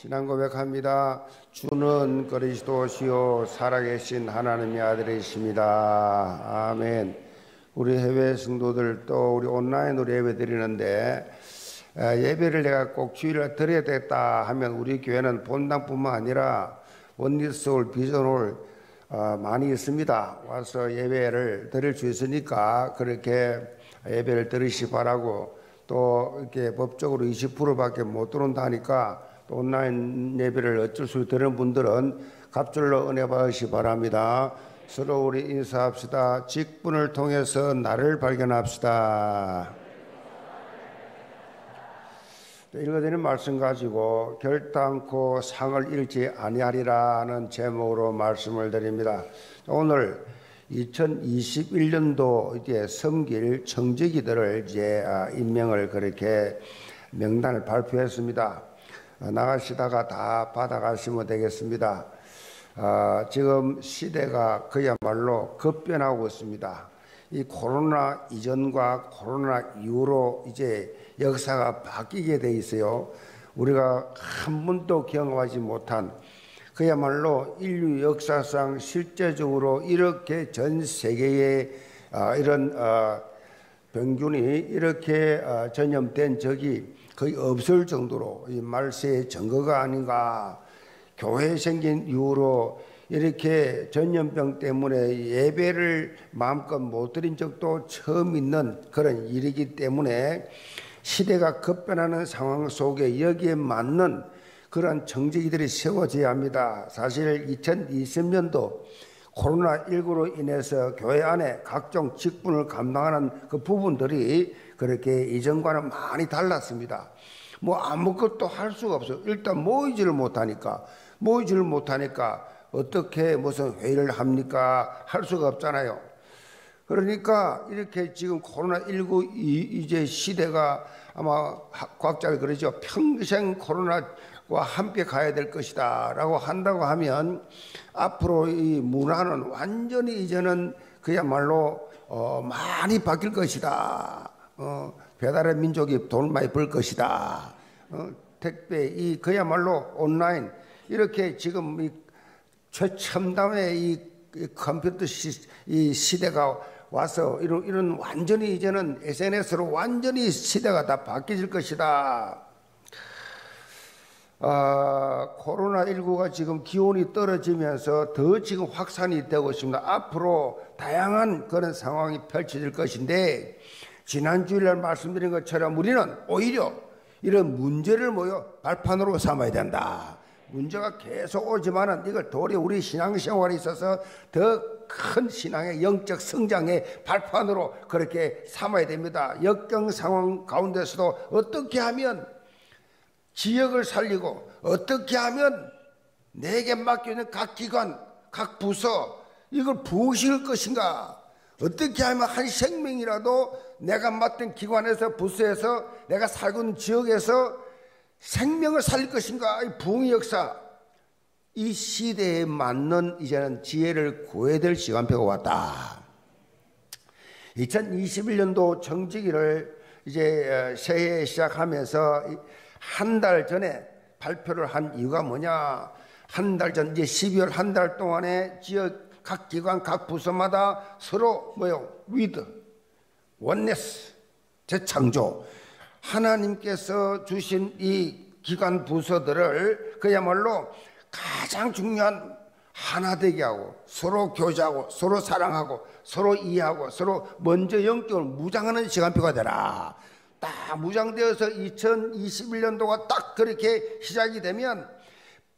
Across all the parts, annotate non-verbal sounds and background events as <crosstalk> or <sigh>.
신앙 고백합니다. 주는 그리스도시요 살아계신 하나님의 아들이십니다. 아멘. 우리 해외 성도들 또 우리 온라인으로 예배 드리는데 예배를 내가 꼭 주일에 드려야 되겠다 하면 우리 교회는 본당뿐만 아니라 원리서울 비전홀 어, 많이 있습니다. 와서 예배를 드릴 수 있으니까 그렇게 예배를 들으시 바라고 또 이렇게 법적으로 20%밖에 못 들어온다 하니까 온라인 예배를 어쩔 수 없는 분들은 갑절로 은혜 받으시 바랍니다. 서로 우리 인사합시다. 직분을 통해서 나를 발견합시다. 읽어드리는 말씀 가지고 결단코 상을 잃지 아니하리라는 제목으로 말씀을 드립니다. 오늘 2021년도 이제 섬길 청지기들을 이제 아, 임명을 그렇게 명단을 발표했습니다. 어, 나가시다가 다 받아가시면 되겠습니다. 어, 지금 시대가 그야말로 급변하고 있습니다. 이 코로나 이전과 코로나 이후로 이제 역사가 바뀌게 돼 있어요. 우리가 한 번도 경험하지 못한 그야말로 인류 역사상 실제적으로 이렇게 전 세계에 어, 이런 어, 병균이 이렇게 어, 전염된 적이 거의 없을 정도로 이 말세의 증거가 아닌가. 교회 생긴 이후로 이렇게 전염병 때문에 예배를 마음껏 못 드린 적도 처음 있는 그런 일이기 때문에 시대가 급변하는 상황 속에 여기에 맞는 그런 정직이들이 세워져야 합니다. 사실 2020년도 코로나19로 인해서 교회 안에 각종 직분을 감당하는 그 부분들이 그렇게 이전과는 많이 달랐습니다. 뭐 아무것도 할 수가 없어요. 일단 모이지를 못하니까, 모이지를 못하니까 어떻게 무슨 회의를 합니까? 할 수가 없잖아요. 그러니까 이렇게 지금 코로나19 이제 시대가 아마 과학자들 그러죠. 평생 코로나 와 함께 가야 될 것이다. 라고 한다고 하면 앞으로 이 문화는 완전히 이제는 그야말로 어, 많이 바뀔 것이다. 어, 배달의 민족이 돈 많이 벌 것이다. 어, 택배, 이 그야말로 온라인 이렇게 지금 이 최첨단의 이, 이 컴퓨터 시, 이 시대가 와서 이런, 이런 완전히 이제는 SNS로 완전히 시대가 다 바뀌질 것이다. 아, 코로나19가 지금 기온이 떨어지면서 더 지금 확산이 되고 있습니다. 앞으로 다양한 그런 상황이 펼쳐질 것인데, 지난 주일날 말씀드린 것처럼 우리는 오히려 이런 문제를 모여 발판으로 삼아야 된다. 문제가 계속 오지만은 이걸 도리어 우리 신앙생활에 있어서 더 큰 신앙의 영적 성장의 발판으로 그렇게 삼아야 됩니다. 역경 상황 가운데서도 어떻게 하면 지역을 살리고 어떻게 하면 내게 맡겨있는 각 기관, 각 부서 이걸 부으실 것인가? 어떻게 하면 한 생명이라도 내가 맡은 기관에서 부서에서 내가 살고 있는 지역에서 생명을 살릴 것인가? 이 부흥의 역사. 이 시대에 맞는 이제는 지혜를 구해야 될 시간표가 왔다. 2021년도 정직기를 이제 어, 새해 시작하면서 한 달 전에 발표를 한 이유가 뭐냐? 한 달 전, 이제 12월 한 달 동안에 지역 각 기관, 각 부서마다 서로 뭐요? with, oneness, 재창조. 하나님께서 주신 이 기관 부서들을 그야말로 가장 중요한 하나 되게 하고 서로 교제하고 서로 사랑하고 서로 이해하고 서로 먼저 영적으로 무장하는 시간표가 되라. 딱 무장되어서 2021년도가 딱 그렇게 시작이 되면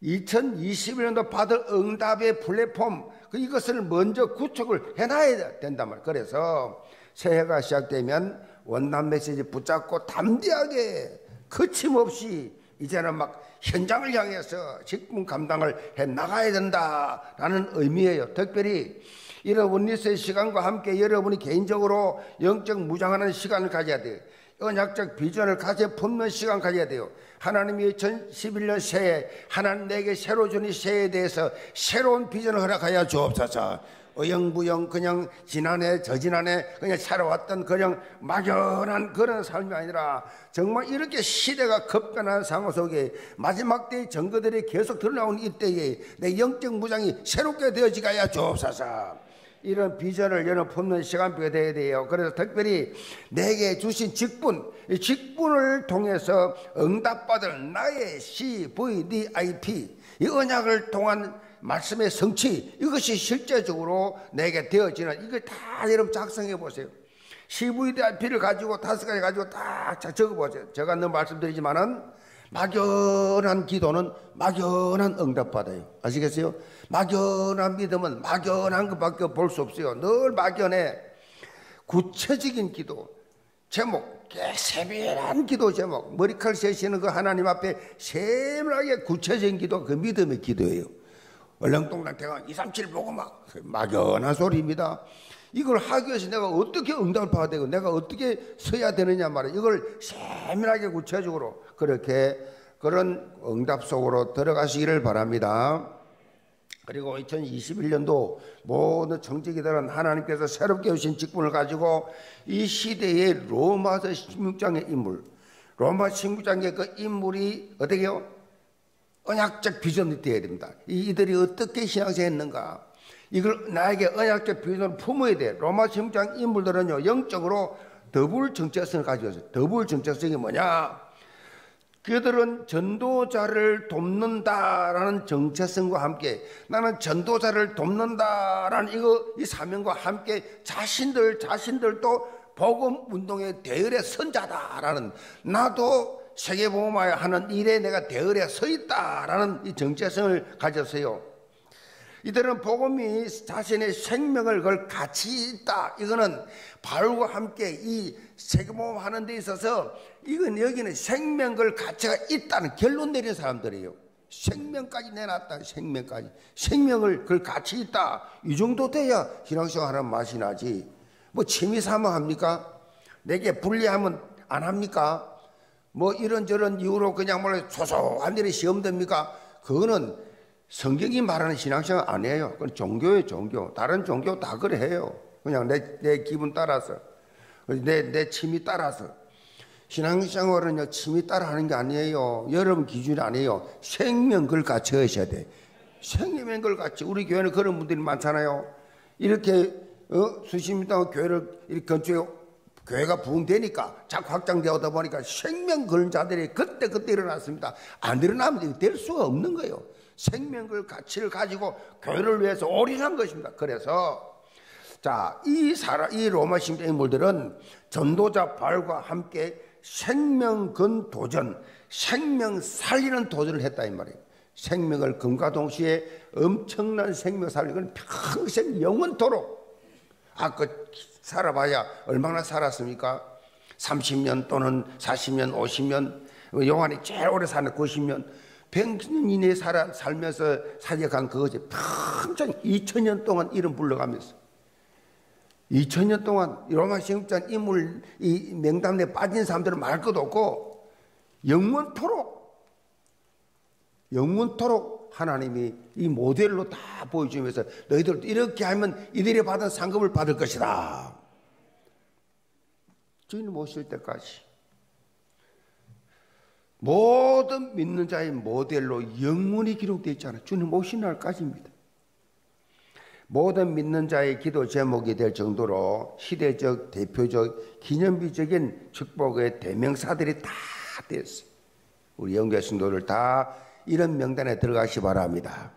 2021년도 받을 응답의 플랫폼 그 이것을 먼저 구축을 해놔야 된단 말이에요. 그래서 새해가 시작되면 원단 메시지 붙잡고 담대하게 거침없이 이제는 막 현장을 향해서 직분 감당을 해 나가야 된다라는 의미예요. 특별히 이런 원리스의 시간과 함께 여러분이 개인적으로 영적 무장하는 시간을 가져야 돼요. 언약적 비전을 가져 품는 시간 가져야 돼요. 하나님이 2011년 새해 하나님 내게 새로 주는 새해에 대해서 새로운 비전을 허락하여 주옵소서. 어영부영 그냥 지난해 저지난해 그냥 살아왔던 그냥 막연한 그런 삶이 아니라 정말 이렇게 시대가 급변한 상황 속에 마지막 때의 증거들이 계속 드러나온 이때에 내 영적 무장이 새롭게 되어지가야 주옵소서. 이런 비전을 여러 품는 시간표가 되어야 돼요. 그래서 특별히 내게 주신 직분, 이 직분을 통해서 응답받을 나의 CVDIP, 이 언약을 통한 말씀의 성취, 이것이 실제적으로 내게 되어지는, 이걸 다 여러분 작성해 보세요. CVDIP를 가지고 다섯 가지 가지고 다 적어 보세요. 제가 늘 말씀드리지만은 막연한 기도는 막연한 응답받아요. 아시겠어요? 막연한 믿음은 막연한 것밖에 볼 수 없어요. 늘 막연해. 구체적인 기도, 제목, 세밀한 기도 제목, 머리칼 세시는 그 하나님 앞에 세밀하게 구체적인 기도, 그 믿음의 기도예요. 얼렁뚱땅 대가 2, 3, 7 보고 막 막연한 소리입니다. 이걸 하기 위해서 내가 어떻게 응답을 받아야 되고 내가 어떻게 서야 되느냐 말이에요. 이걸 세밀하게 구체적으로 그렇게 그런 응답 속으로 들어가시기를 바랍니다. 그리고 2021년도 모든 정직이들은 하나님께서 새롭게 오신 직분을 가지고 이 시대의 로마서 16장의 인물, 로마 16장의 그 인물이 어떻게 요? 언약적 비전이 되어야 됩니다. 이들이 어떻게 신앙생했는가? 이걸 나에게 언약적 비전을 품어야 돼. 로마 16장 인물들은요, 영적으로 더불 정체성을 가지고 있어요. 더불 정체성이 뭐냐? 그들은 전도자를 돕는다라는 정체성과 함께 나는 전도자를 돕는다라는 이거 이 사명과 함께 자신들 자신들도 복음 운동의 대열에 선자다라는 나도 세계보험하여 하는 일에 내가 대열에 서 있다라는 이 정체성을 가졌어요. 이들은 복음이 자신의 생명을 걸 가치 있다. 이거는 바울과 함께 이 세계모험 하는 데 있어서 이건 여기는 생명 걸 가치가 있다는 결론 내린 사람들이에요. 생명까지 내놨다. 생명까지. 생명을 걸 가치 있다. 이 정도 돼야 신앙생활 하는 맛이 나지. 뭐 취미 삼아 합니까? 내게 불리하면 안 합니까? 뭐 이런저런 이유로 그냥 뭐 소소한 일에 시험 됩니까? 그거는 성경이 말하는 신앙생활 아니에요. 그건 종교예요, 종교. 다른 종교 다 그래 해요. 그냥 내, 내 기분 따라서. 내, 내 취미 따라서. 신앙생활은요, 취미 따라 하는 게 아니에요. 여러분 기준이 아니에요. 생명 걸 같이 하셔야 돼. 생명 걸 같이. 우리 교회는 그런 분들이 많잖아요. 이렇게, 어, 수십 미터 교회를 이렇게 건축해 교회가 부흥되니까 자꾸 확장되어다 보니까 생명 걸는 자들이 그때 그때 일어났습니다. 안 일어나면 될 수가 없는 거예요. 생명을 가치를 가지고 교회를 위해서 올인한 것입니다. 그래서 자, 이 사라, 이 로마 신자 인물들은 전도자 발과 함께 생명 건 도전, 생명 살리는 도전을 했다 이 말이에요. 생명을 금과 동시에 엄청난 생명 살리는 평생 영원토록 아, 그 살아봐야 얼마나 살았습니까? 30년 또는 40년, 50년, 요한이 제일 오래 사는 90년, 100년 이내에 살아, 살면서 살려간 그것이 평생 2000년 동안 이름 불러가면서 2000년 동안 로마 시국장 인물 이 명단에 빠진 사람들은 말 것도 없고 영원토록 영원토록 하나님이 이 모델로 다 보여주면서 너희들도 이렇게 하면 이들이 받은 상급을 받을 것이다. 주인 모실 때까지 모든 믿는 자의 모델로 영원히 기록되어 있잖아요. 주님 오신 날까지입니다. 모든 믿는 자의 기도 제목이 될 정도로 시대적, 대표적, 기념비적인 축복의 대명사들이 다 됐어요. 우리 영계 성도들 다 이런 명단에 들어가시 바랍니다.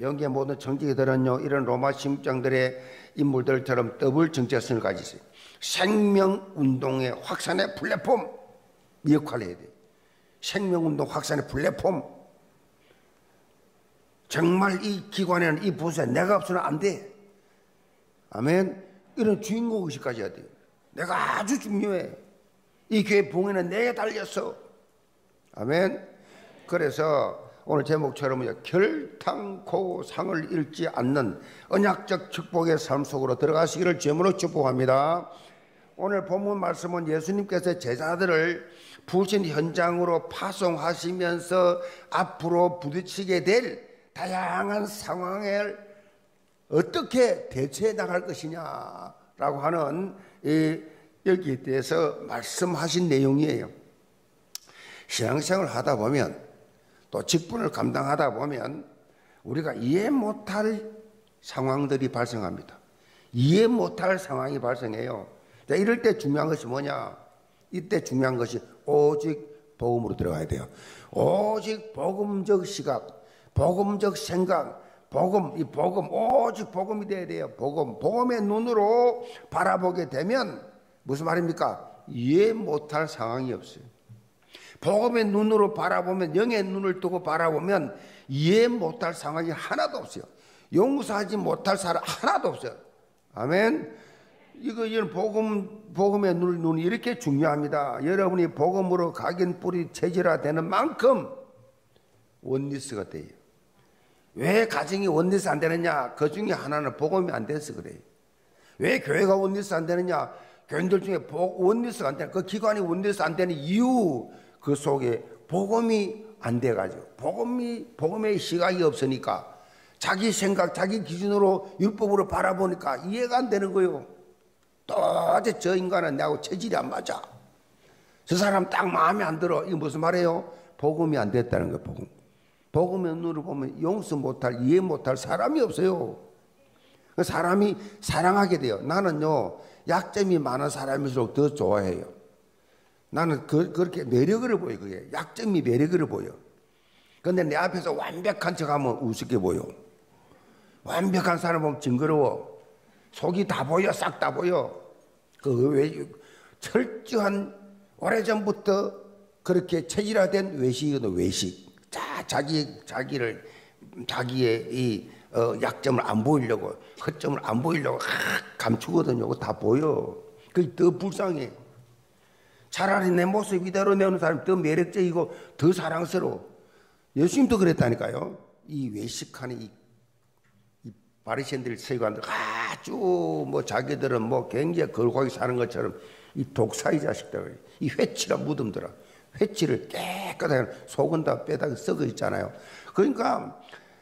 영계 모든 정직이들은요, 이런 로마 심장들의 인물들처럼 더블 정체성을 가지세요. 생명운동의 확산의 플랫폼 역할을 해야 돼요. 생명운동 확산의 플랫폼. 정말 이 기관에는 이 부서에 내가 없으면 안 돼. 아멘. 이런 주인공 의식까지 해야 돼요. 내가 아주 중요해. 이 교회 봉에는 내게 달렸어. 아멘. 그래서 오늘 제목처럼 결탄코 상을 잃지 않는 언약적 축복의 삶 속으로 들어가시기를 제물로 축복합니다. 오늘 본문 말씀은 예수님께서 제자들을 부신 현장으로 파송하시면서 앞으로 부딪히게 될 다양한 상황을 어떻게 대처해 나갈 것이냐라고 하는 여기에 대해서 말씀하신 내용이에요. 신앙생활 하다 보면 또 직분을 감당하다 보면 우리가 이해 못할 상황들이 발생합니다. 이해 못할 상황이 발생해요. 자, 이럴 때 중요한 것이 뭐냐? 이때 중요한 것이 오직 복음으로 들어가야 돼요. 오직 복음적 시각, 복음적 생각, 복음, 이 복음, 오직 복음이 돼야 돼요. 복음, 복음의 눈으로 바라보게 되면 무슨 말입니까? 이해 못할 상황이 없어요. 복음의 눈으로 바라보면, 영의 눈을 두고 바라보면 이해 못할 상황이 하나도 없어요. 용서하지 못할 사람 하나도 없어요. 아멘. 이거 이런 복음 복음의 눈 눈이 이렇게 중요합니다. 여러분이 복음으로 각인 뿌리 체질화 되는 만큼 원리스가 돼요. 왜 가정이 원리스 안 되느냐? 그 중에 하나는 복음이 안 돼서 그래요. 왜 교회가 원리스 안 되느냐? 교인들 중에 원리스가 안 되는 그 기관이 원리스 안 되는 이유 그 속에 복음이 안 돼가지고 복음이 복음의 시각이 없으니까 자기 생각, 자기 기준으로 율법으로 바라보니까 이해가 안 되는 거예요. 도대체 저 인간은 나하고 체질이 안 맞아. 저 사람 딱 마음에 안 들어. 이게 무슨 말이에요? 복음이 안 됐다는 거예요, 복음. 복음의 눈으로 보면 용서 못할, 이해 못할 사람이 없어요. 그 사람이 사랑하게 돼요. 나는요, 약점이 많은 사람일수록 더 좋아해요. 나는 그, 그렇게 매력을 보여, 그게. 약점이 매력을 보여. 근데 내 앞에서 완벽한 척 하면 우습게 보여. 완벽한 사람 보면 징그러워. 속이 다 보여, 싹 다 보여. 그 외, 철저한 오래전부터 그렇게 체질화된 외식이거든, 외식. 자, 자기, 자기를, 자기의 이, 어, 약점을 안 보이려고, 허점을 안 보이려고 감추거든요. 그거 다 보여. 그게 더 불쌍해. 차라리 내 모습 이대로 내오는 사람이 더 매력적이고 더 사랑스러워. 예수님도 그랬다니까요. 이 외식하는 이 바리새인들 세관들 아주 뭐 자기들은 뭐 굉장히 걸고하게 사는 것처럼 이 독사의 자식들 이 회치라 무덤들아 회치를 깨끗하게 속은 다 빼다 썩어 있잖아요. 그러니까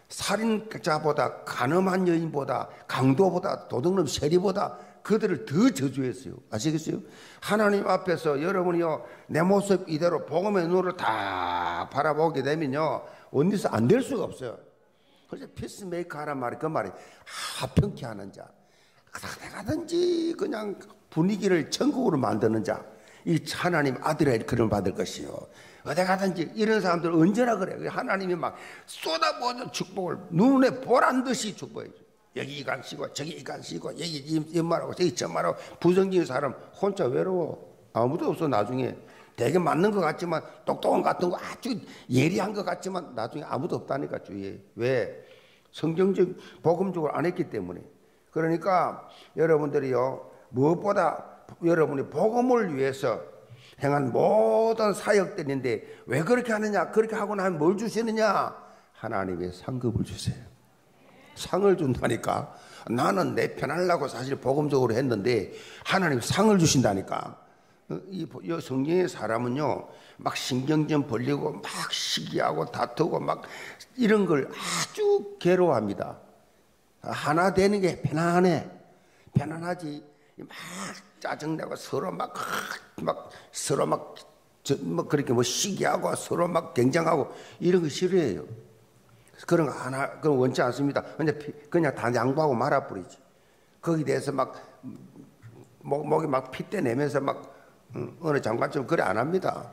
살인자보다 가늠한 여인보다 강도보다 도둑놈 세리보다 그들을 더 저주했어요. 아시겠어요? 하나님 앞에서 여러분이요 내 모습 이대로 복음의 눈으로 다 바라보게 되면요 어디서 안 될 수가 없어요. 그래서 피스메이커 하란 말이 그 말이 하평케 하는 자. 가든지 그냥 분위기를 천국으로 만드는 자. 이 하나님 아들의 그을 받을 것이요. 어디 가든지 이런 사람들 언제나 그래. 하나님이 막 쏟아부어준 축복을 눈에 보란 듯이 축복해 줘. 여기 이간 씨고 저기 이간 씨고 여기 이 말하고 저기 저 말하고 부정적인 사람 혼자 외로워. 아무도 없어 나중에. 되게 맞는 것 같지만 똑똑한 같은 거 아주 예리한 것 같지만 나중에 아무도 없다니까 주위에 왜 성경적 복음적으로 안 했기 때문에 그러니까 여러분들이요 무엇보다 여러분이 복음을 위해서 행한 모든 사역들인데 왜 그렇게 하느냐 그렇게 하고 나면 뭘 주시느냐 하나님의 상급을 주세요 상을 준다니까 나는 내 편하려고 사실 복음적으로 했는데 하나님 상을 주신다니까 이 성경의 사람은요, 막 신경전 벌리고, 막 시기하고 다투고, 막 이런 걸 아주 괴로워합니다. 하나 되는 게 편안해. 편안하지. 막 짜증내고 서로 막, 막, 서로 막, 저, 뭐 그렇게 뭐 시기하고 서로 막 경쟁하고 이런 거 싫어해요. 그런 거 하나, 그건 원치 않습니다. 그냥, 그냥 다 양보하고 말아버리지. 거기에 대해서 막, 목, 목이 막 핏대 내면서 막 어느 장관처럼 그래 안 합니다.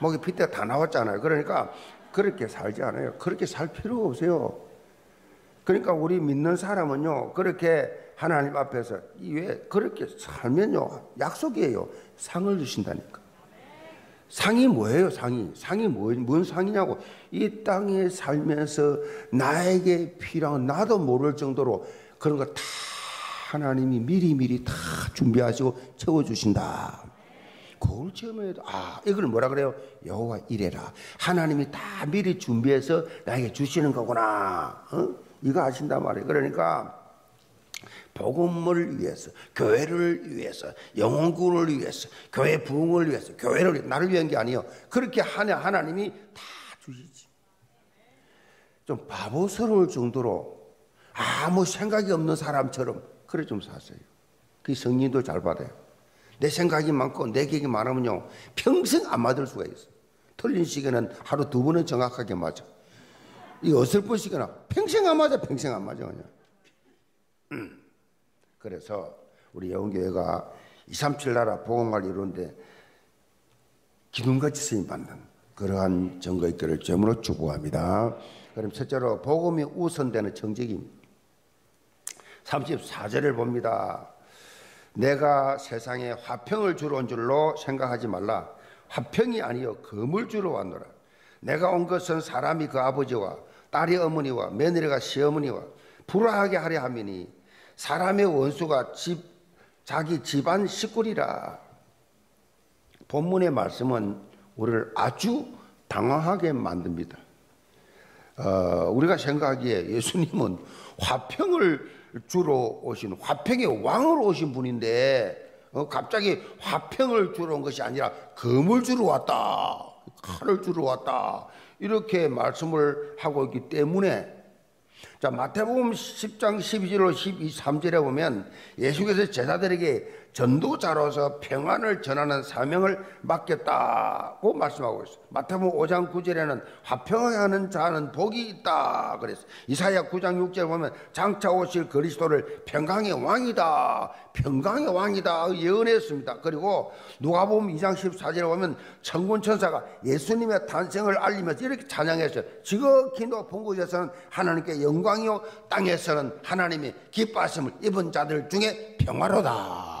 목이 핏대 다 나왔잖아요. 그러니까 그렇게 살지 않아요. 그렇게 살 필요가 없어요. 그러니까 우리 믿는 사람은요, 그렇게 하나님 앞에서 왜 그렇게 살면요, 약속이에요. 상을 주신다니까. 상이 뭐예요, 상이? 상이 뭐, 뭔 상이냐고. 이 땅에 살면서 나에게 필요한 나도 모를 정도로 그런 거 다 하나님이 미리미리 다 준비하시고 채워주신다. 그걸 체험해도 아 이걸 뭐라 그래요? 여호와 이래라. 하나님이 다 미리 준비해서 나에게 주시는 거구나. 어? 이거 아신단 말이에요. 그러니까 복음을 위해서, 교회를 위해서, 영혼구를 위해서, 교회 부흥을 위해서, 교회를 나를 위한 게 아니에요. 그렇게 하냐 하나님이 다 주시지. 좀 바보스러울 정도로 아무 생각이 없는 사람처럼 그래 좀 사세요. 그 성인도 잘 받아요. 내 생각이 많고 내 계획이 많으면요 평생 안 맞을 수가 있어. 틀린 시계는 하루 두 번은 정확하게 맞아. 이 어설픈 시계나 평생 안 맞아, 평생 안 맞아 그냥. 음. 그래서 우리 영교회가 237 나라 보건관리 이루는데 기둥같이 쓰임 받는 그러한 증거 있기를 점으로 축복합니다. 그럼 첫째로 복음이 우선되는 정직입니다. 34절을 봅니다. 내가 세상에 화평을 주러 온 줄로 생각하지 말라. 화평이 아니요 금을 주러 왔노라. 내가 온 것은 사람이 그 아버지와 딸이 어머니와 며느리가 시어머니와 불화하게 하려 함이니 사람의 원수가 집 자기 집안 식구리라. 본문의 말씀은 우리를 아주 당황하게 만듭니다. 어, 우리가 생각하기에 예수님은 화평을 주러 오신 화평의 왕으로 오신 분인데 어, 갑자기 화평을 주러 온 것이 아니라 금을 주러 왔다. 칼을 주러 왔다. 이렇게 말씀을 하고 있기 때문에 자, 마태복음 10장 12절로 12, 3절에 보면 예수께서 제자들에게 전도자로서 평안을 전하는 사명을 맡겼다고 말씀하고 있어요. 마태복음 5장 9절에는 화평하게 하는 자는 복이 있다 그랬어요. 이사야 9장 6절 보면 장차 오실 그리스도를 평강의 왕이다. 평강의 왕이다 예언했습니다. 그리고 누가복음 2장 14절에 보면 천군 천사가 예수님의 탄생을 알리면서 이렇게 찬양했어요. 지극히 높은 곳에서는 하나님께 영광이요 땅에서는 하나님의 기뻐하심을 입은 자들 중에 평화로다.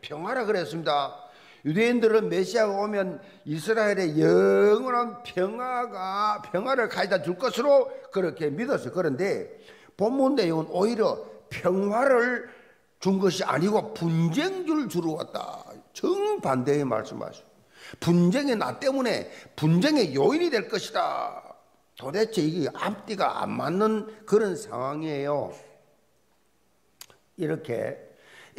평화라 그랬습니다. 유대인들은 메시아가 오면 이스라엘의 영원한 평화가 평화를 가져다 줄 것으로 그렇게 믿었어요. 그런데 본문 내용은 오히려 평화를 준 것이 아니고 분쟁줄 주러 왔다. 정반대의 말씀하죠. 분쟁의 나 때문에 분쟁의 요인이 될 것이다. 도대체 이게 앞뒤가 안 맞는 그런 상황이에요. 이렇게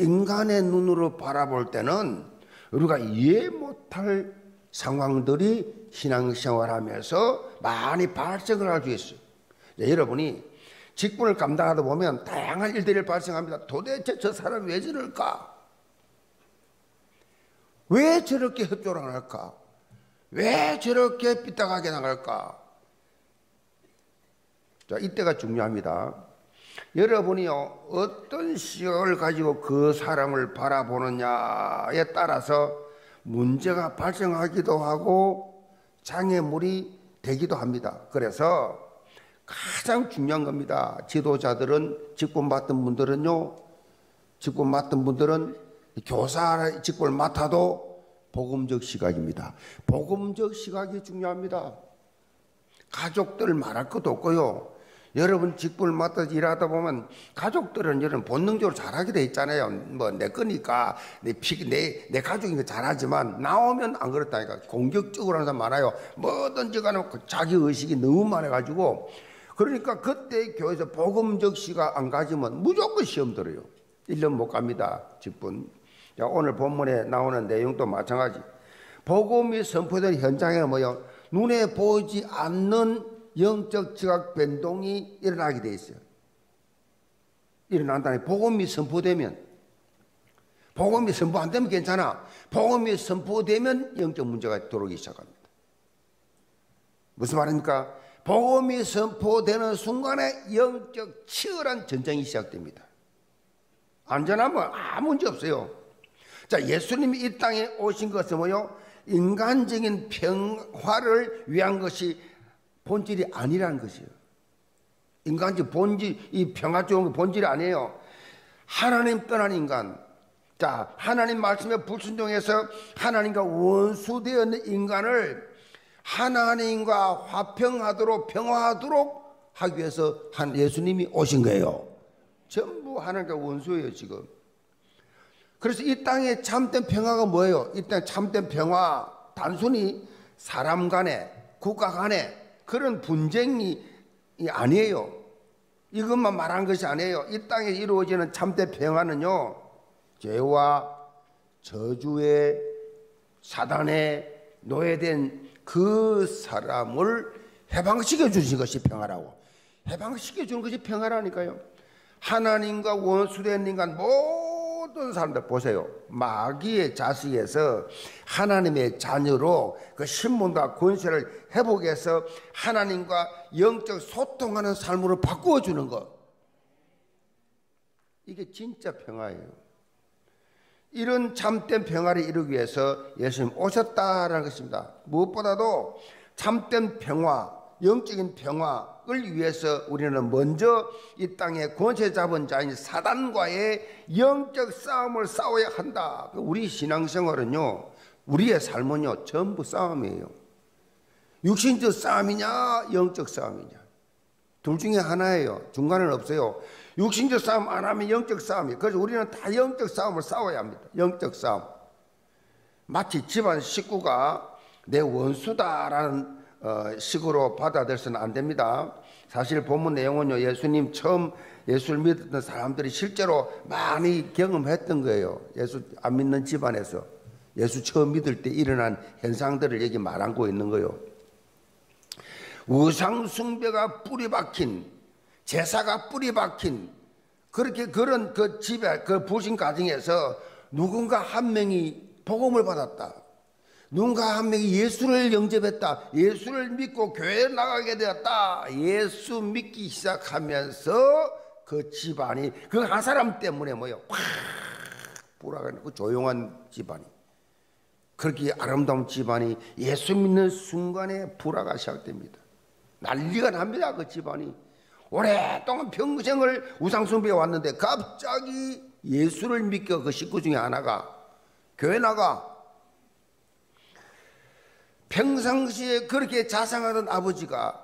인간의 눈으로 바라볼 때는 우리가 이해 못할 상황들이 신앙생활하면서 많이 발생을 할 수 있어요. 여러분이 직분을 감당하다 보면 다양한 일들이 발생합니다. 도대체 저 사람이 왜 저럴까? 왜 저렇게 협조를 할까? 왜 저렇게 삐딱하게 나갈까? 자, 이때가 중요합니다. 여러분이요, 어떤 시각을 가지고 그 사람을 바라보느냐에 따라서 문제가 발생하기도 하고 장애물이 되기도 합니다. 그래서 가장 중요한 겁니다. 지도자들은, 직분 맡은 분들은요, 직분 맡은 분들은 교사 직분을 맡아도 복음적 시각입니다. 복음적 시각이 중요합니다. 가족들 말할 것도 없고요. 여러분 직분을 맡아 일하다 보면 가족들은 여러분 본능적으로 잘하게 돼 있잖아요. 뭐 내 거니까 내 피, 내, 내 가족이니까 잘하지만 나오면 안 그렇다니까. 공격적으로 하는 사람 많아요. 뭐든지 간에 그 자기 의식이 너무 많아가지고 그러니까 그때 교회에서 복음적 시가 안 가지면 무조건 시험 들어요. 1년 못 갑니다. 직분. 자, 오늘 본문에 나오는 내용도 마찬가지. 복음이 선포된 현장에는 뭐요? 눈에 보이지 않는 영적 지각 변동이 일어나게 돼 있어요. 일어난다니 복음이 선포되면 복음이 선포 안 되면 괜찮아. 복음이 선포되면 영적 문제가 들어오기 시작합니다. 무슨 말입니까? 복음이 선포되는 순간에 영적 치열한 전쟁이 시작됩니다. 안전하면 아무 문제 없어요. 자, 예수님이 이 땅에 오신 것은 뭐요? 인간적인 평화를 위한 것이 본질이 아니라는 것이에요. 인간적 본질, 이 평화 좋은 본질이 아니에요. 하나님 떠난 인간. 자, 하나님 말씀에 불순종해서 하나님과 원수되어 있는 인간을 하나님과 화평하도록 평화하도록 하기 위해서 한 예수님이 오신 거예요. 전부 하나님과 원수예요, 지금. 그래서 이 땅에 참된 평화가 뭐예요? 이 땅에 참된 평화, 단순히 사람 간에, 국가 간에, 그런 분쟁이 아니에요. 이것만 말한 것이 아니에요. 이 땅에 이루어지는 참된 평화는요, 죄와 저주의 사단에 노예된 그 사람을 해방시켜 주신 것이 평화라고. 해방시켜 주는 것이 평화라니까요. 하나님과 원수된 인간 모 든 사람들 보세요. 마귀의 자식에서 하나님의 자녀로 그 신문과 권세를 회복해서 하나님과 영적 소통하는 삶으로 바꾸어 주는 것. 이게 진짜 평화예요. 이런 참된 평화를 이루기 위해서 예수님 오셨다라는 것입니다. 무엇보다도 참된 평화, 영적인 평화 를 위해서 우리는 먼저 이 땅에 권세 잡은 자인 사단과의 영적 싸움을 싸워야 한다. 그 우리 신앙생활은요, 우리의 삶은요, 전부 싸움이에요. 육신적 싸움이냐, 영적 싸움이냐. 둘 중에 하나예요. 중간은 없어요. 육신적 싸움 안 하면 영적 싸움이에요. 그래서 우리는 다 영적 싸움을 싸워야 합니다. 영적 싸움. 마치 집안 식구가 내 원수다라는 어, 식으로 받아들여서는 안 됩니다. 사실 본문 내용은요, 예수님 처음 예수를 믿었던 사람들이 실제로 많이 경험했던 거예요. 예수 안 믿는 집안에서. 예수 처음 믿을 때 일어난 현상들을 여기 말하고 있는 거예요. 우상숭배가 뿌리 박힌, 제사가 뿌리 박힌, 그렇게 그런 그 집에, 그 부신 가정에서 누군가 한 명이 복음을 받았다. 누군가 한 명이 예수를 영접했다. 예수를 믿고 교회에 나가게 되었다. 예수 믿기 시작하면서 그 집안이 그 한 사람 때문에 뭐요? 확 불어가는 그 조용한 집안이 그렇게 아름다운 집안이 예수 믿는 순간에 불화가 시작됩니다. 난리가 납니다. 그 집안이 오랫동안 평생을 우상숭배해 왔는데 갑자기 예수를 믿고 그 식구 중에 하나가 교회 나가 평상시에 그렇게 자상하던 아버지가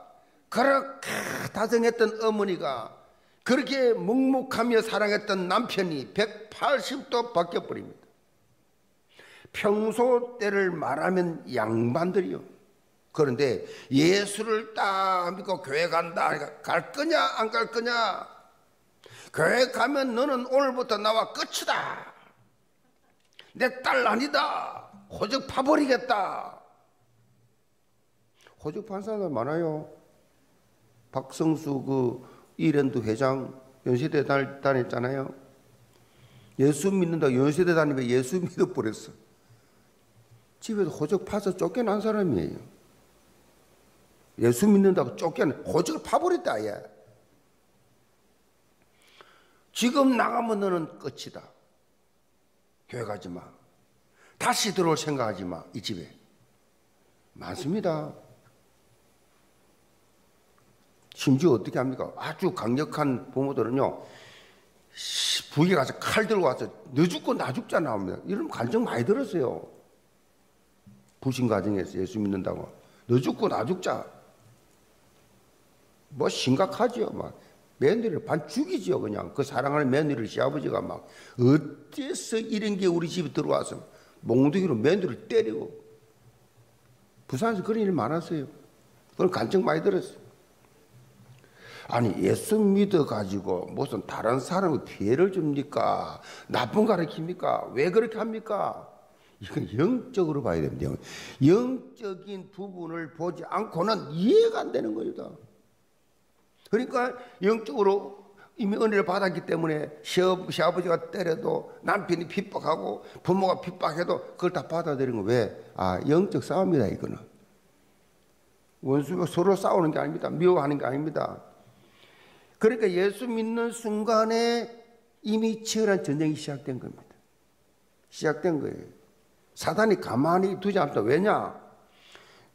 그렇게 다정했던 어머니가 그렇게 묵묵하며 사랑했던 남편이 180도 바뀌어버립니다. 평소 때를 말하면 양반들이요. 그런데 예수를 딱 믿고 교회 간다. 그러니까 갈 거냐, 안 갈 거냐? 교회 가면 너는 오늘부터 나와 끝이다. 내 딸 아니다. 호적 파버리겠다. 호적 판사들 많아요. 박성수 그 이랜드 회장 연세대 다녔잖아요. 예수 믿는다 연세대 다니면 예수 믿어버렸어. 집에서 호적 파서 쫓겨난 사람이에요. 예수 믿는다고 쫓겨난, 호적을 파버렸다, 얘. 지금 나가면 너는 끝이다. 교회 가지 마. 다시 들어올 생각하지 마, 이 집에. 많습니다. 심지어 어떻게 합니까? 아주 강력한 부모들은요, 부에 가서 칼 들고 와서 너 죽고 나 죽잖아. 이런 감정 많이 들었어요. 부신 가정에서 예수 믿는다고. 너 죽고 나 죽자. 뭐 심각하지요. 막 며느리를 반 죽이지요. 그냥 그 사랑하는 며느리를 시아버지가 막 어째서 이런 게 우리 집에 들어와서 몽둥이로 며느리를 때리고 부산에서 그런 일 많았어요. 그런 감정 많이 들었어요. 아니 예수 믿어 가지고 무슨 다른 사람의 피해를 줍니까? 나쁜 가르칩니까? 왜 그렇게 합니까? 이건 영적으로 봐야 됩니다. 영적인 부분을 보지 않고는 이해가 안 되는 거다. 그러니까 영적으로 이미 은혜를 받았기 때문에 시아버지가 때려도 남편이 핍박하고 부모가 핍박해도 그걸 다 받아들이는 거 왜? 아, 영적 싸움이다, 이거는. 원수가 서로 싸우는 게 아닙니다. 미워하는 게 아닙니다. 그러니까 예수 믿는 순간에 이미 치열한 전쟁이 시작된 겁니다. 시작된 거예요. 사단이 가만히 두지 않다. 왜냐?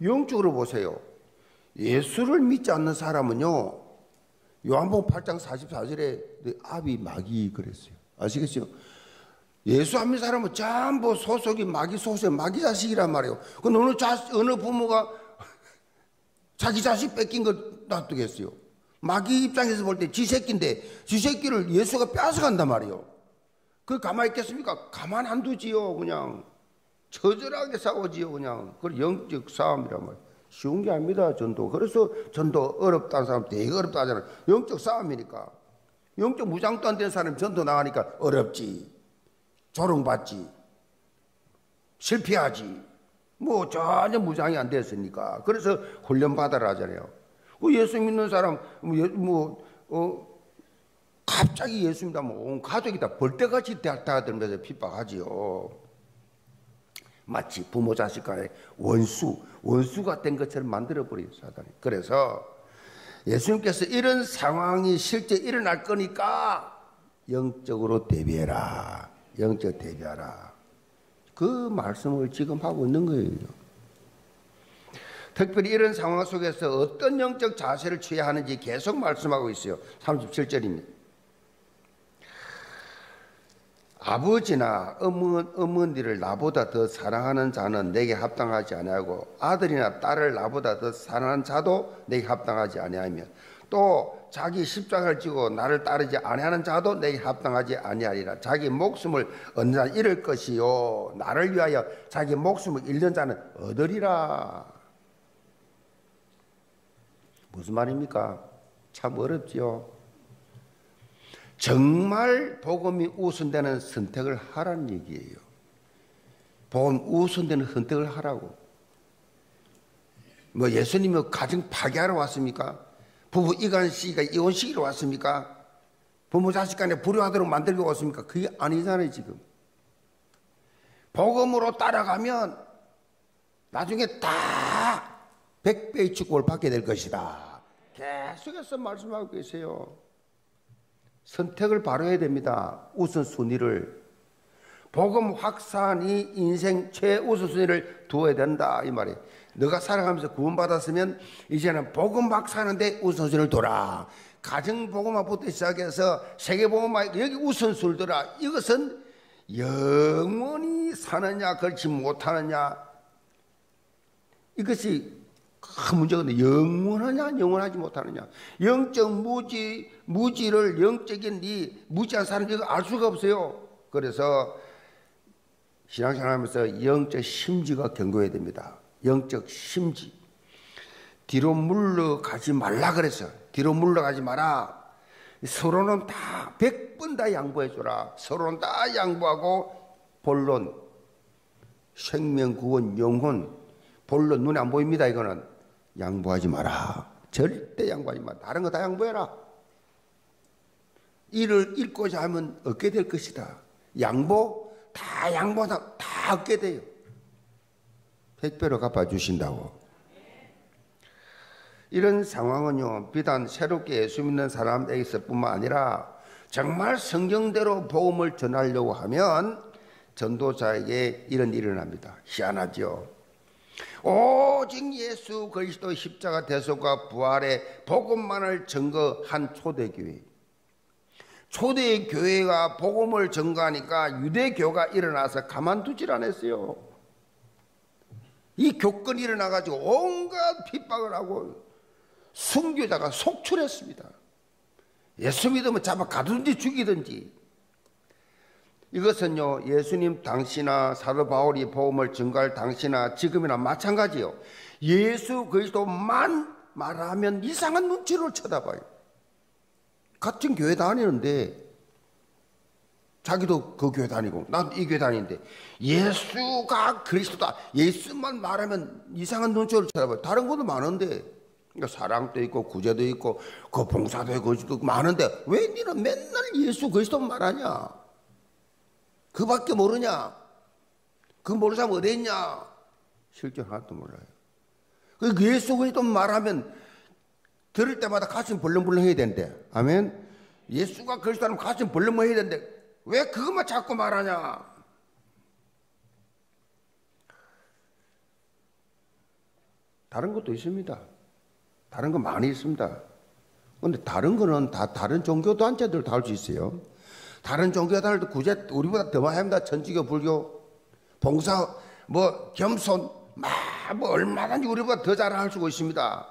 영적으로 보세요. 예수를 믿지 않는 사람은요, 요한복음 8장 44절에 아비 마귀 그랬어요. 아시겠죠? 예수 안 믿는 사람은 전부 소속이 마귀 소속, 마귀 자식이란 말이에요. 그 어느 자, 어느 부모가 자기 자식 뺏긴 거 놔두겠어요? 마귀 입장에서 볼 때 지 새끼인데 지 새끼를 예수가 뺏어간단 말이요. 그 가만히 있겠습니까? 가만 안 두지요, 그냥. 처절하게 싸우지요, 그냥. 그 영적 싸움이란 말. 쉬운 게 아닙니다, 전도. 그래서 전도 어렵다는 사람 되게 어렵다 하잖아요. 영적 싸움이니까. 영적 무장도 안 된 사람이 전도 나가니까 어렵지. 조롱받지. 실패하지. 뭐 전혀 무장이 안 됐으니까. 그래서 훈련 받아라 하잖아요. 그 예수 믿는 사람, 뭐, 뭐, 어, 갑자기 예수님다 뭐온 가족이 다 벌떼같이 달아들면서 핍박하지요. 마치 부모 자식 간의 원수, 원수가 된 것처럼 만들어 버린 사단이. 그래서 예수님께서 이런 상황이 실제 일어날 거니까 영적으로 대비해라. 영적 대비하라. 그 말씀을 지금 하고 있는 거예요. 특별히 이런 상황 속에서 어떤 영적 자세를 취해야 하는지 계속 말씀하고 있어요. 37절입니다. 아버지나 어머, 어머니를 나보다 더 사랑하는 자는 내게 합당하지 아니하고 아들이나 딸을 나보다 더 사랑하는 자도 내게 합당하지 아니하며 또 자기 십자가를 지고 나를 따르지 아니하는 자도 내게 합당하지 아니하리라 자기 목숨을 얻는 자 잃을 것이요 나를 위하여 자기 목숨을 잃는 자는 얻으리라 무슨 말입니까? 참 어렵지요. 정말 복음이 우선되는 선택을 하라는 얘기예요. 복음 우선되는 선택을 하라고. 뭐 예수님이 가정 파괴하러 왔습니까? 부부 이간 시기가 이혼시키러 왔습니까? 부모 자식 간에 불효하도록 만들고 왔습니까? 그게 아니잖아요, 지금. 복음으로 따라가면 나중에 다 백배의 축복을 받게 될 것이다. 계속해서 말씀하고 계세요. 선택을 바로 해야 됩니다. 우선순위를. 복음 확산이 인생 최우선순위를 두어야 된다. 이 말이에요. 너가 살아가면서 구원받았으면 이제는 복음 확산하는데 우선순위를 둬라. 가정복음화부터 시작해서 세계복음화 여기 우선순위를 둬라. 이것은 영원히 사느냐 그렇지 못하느냐 이것이 큰 문제가 데 영원하냐 영원하지 못하느냐 영적 무지 무지를 영적인 이 무지한 사람 이거 알 수가 없어요. 그래서 신앙생활하면서 영적 심지가 견고해야 됩니다. 영적 심지. 뒤로 물러가지 말라 그랬어. 뒤로 물러가지 마라. 서로는 다, 백번다 양보해 줘라. 서로는 다 양보하고, 본론, 생명, 구원, 영혼, 본론 눈에 안 보입니다. 이거는. 양보하지 마라. 절대 양보하지 마라. 다른 거 다 양보해라. 이를 읽고자 하면 얻게 될 것이다. 양보, 다 양보하다 다 얻게 돼요. 택배로 갚아주신다고. 이런 상황은요, 비단 새롭게 예수 믿는 사람에게서 뿐만 아니라 정말 성경대로 복음을 전하려고 하면 전도자에게 이런 일이 일어납니다. 희한하죠. 오직 예수 그리스도 십자가 대속과 부활의 복음만을 증거한 초대교회. 초대 교회가 복음을 증거하니까 유대교가 일어나서 가만두질 않았어요. 이 교권이 일어나가지고 온갖 핍박을 하고 순교자가 속출했습니다. 예수 믿으면 잡아 가두든지 죽이든지. 이것은요, 예수님 당시나 사도 바울이 복음을 증거할 당시나 지금이나 마찬가지요. 예수 그리스도만 말하면 이상한 눈치를 쳐다봐요. 같은 교회 다니는데 자기도 그 교회 다니고 나도 이 교회 다니는데 예수가 그리스도다 예수만 말하면 이상한 눈초를 쳐다봐요 다른 것도 많은데 그러니까 사랑도 있고 구제도 있고 그 봉사도 있고 많은데 왜 니는 맨날 예수 그리스도 말하냐 그 밖에 모르냐 그 모르는 사람 어디 있냐 실제 하나도 몰라요 그 예수 그리스도 말하면 들을 때마다 가슴 벌렁벌렁 해야 되는데 아멘 예수가 그리스도라면 가슴 벌렁벌렁 해야 되는데 왜 그것만 자꾸 말하냐? 다른 것도 있습니다. 다른 거 많이 있습니다. 근데 다른 거는 다 다른 종교 단체들 다 할 수 있어요. 다른 종교 단체도 구제 우리보다 더 많이 합니다. 천주교, 불교, 봉사, 뭐 겸손, 막뭐 얼마든지 우리보다 더 잘할 수 있습니다.